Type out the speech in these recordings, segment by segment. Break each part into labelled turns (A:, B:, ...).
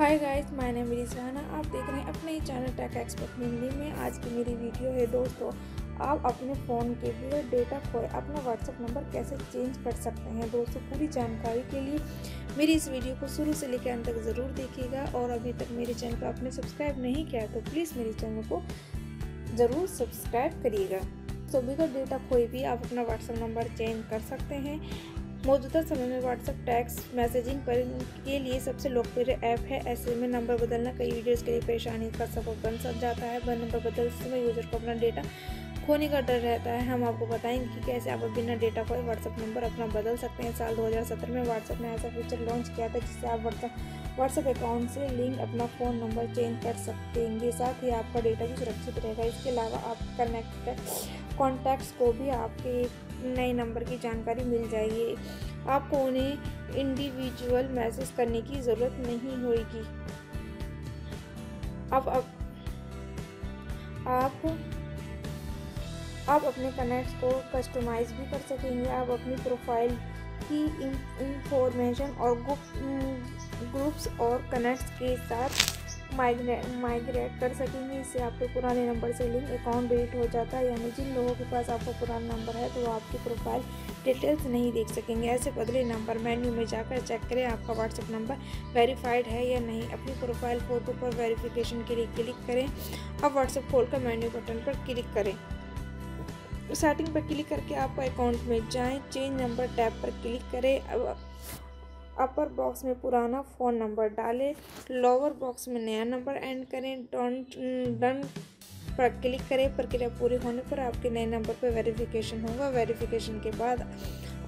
A: Hi guys my name मेरी सहाना आप देख रहे हैं अपने ही चैनल टेक एक्सपर्ट हिंदी में। आज की मेरी वीडियो है दोस्तों, आप अपने फ़ोन के बिना डेटा खोए अपना व्हाट्सअप नंबर कैसे चेंज कर सकते हैं दोस्तों, पूरी जानकारी के लिए मेरी इस वीडियो को शुरू से लेकर अंत तक ज़रूर देखिएगा। और अभी तक मेरे चैनल को आपने सब्सक्राइब नहीं किया तो प्लीज़ मेरे चैनल को ज़रूर सब्सक्राइब करिएगा। तो बिगड़ डेटा खोए भी आप अपना व्हाट्सअप नंबर चेंज कर सकते हैं। मौजूदा समय में व्हाट्सएप टैक्स मैसेजिंग पर के लिए सबसे लोकप्रिय ऐप है। ऐसे में नंबर बदलना कई यूज़र्स के लिए परेशानी का सबक बन सक जाता है नंबर बदलते समय यूज़र को अपना डेटा खोने का डर रहता है। हम आपको बताएँगे कि कैसे आप बिना डेटा खोए व्हाट्सएप नंबर अपना बदल सकते हैं। साल 2017 में व्हाट्सएप ने ऐसा फीचर लॉन्च किया था जिससे आप व्हाट्सएप व्हाट्सएप अकाउंट से लिंक अपना फ़ोन नंबर चेंज कर सकते हैं साथ ही आपका डेटा भी सुरक्षित रहेगा। इसके अलावा आप कनेक्ट कॉन्टैक्ट्स को भी आपके नए नंबर की जानकारी मिल जाएगी। आपको उन्हें इंडिविजुअल मैसेज करने की ज़रूरत नहीं होगी अब अब आप आप अपने कनेक्ट्स को कस्टमाइज भी कर सकेंगे। आप अपनी प्रोफ़ाइल की इंफॉर्मेशन और ग्रुप ग्रुप्स और कनेक्ट्स के साथ माइग्रेट माइग्रेट कर सकेंगे। इससे आपके पुराने नंबर से लिंक अकाउंट डिलीट हो जाता है, यानी जिन लोगों के पास आपका पुराना नंबर है तो वो आपकी प्रोफ़ाइल डिटेल्स नहीं देख सकेंगे। ऐसे बदले नंबर मेन्यू में जाकर चेक करें, आपका व्हाट्सएप नंबर वेरीफाइड है या नहीं। अपनी प्रोफ़ाइल फ़ोटो पर वेरिफिकेशन के लिए क्लिक करें। अब व्हाट्सएप खोल कर मेन्यू बटन पर क्लिक करें। सेटिंग पर क्लिक करके आपका अकाउंट में जाएँ चेंज नंबर टैब पर क्लिक करें, अब अपर बॉक्स में पुराना फ़ोन नंबर डालें लोअर बॉक्स में नया नंबर एंड करें डोंट डन पर क्लिक करें, प्रक्रिया पूरी होने पर आपके नए नंबर पर वेरिफिकेशन होगा। वेरिफिकेशन के बाद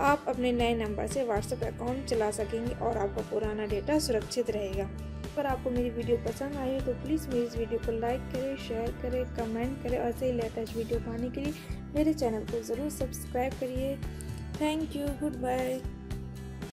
A: आप अपने नए नंबर से व्हाट्सएप अकाउंट चला सकेंगे और आपका पुराना डेटा सुरक्षित रहेगा। अगर आपको मेरी वीडियो पसंद आई तो प्लीज़ मेरी इस वीडियो को लाइक करें शेयर करें कमेंट करें और ऐसे ही लेटेस्ट वीडियो पाने के लिए मेरे चैनल को ज़रूर सब्सक्राइब करिए। Thank you good bye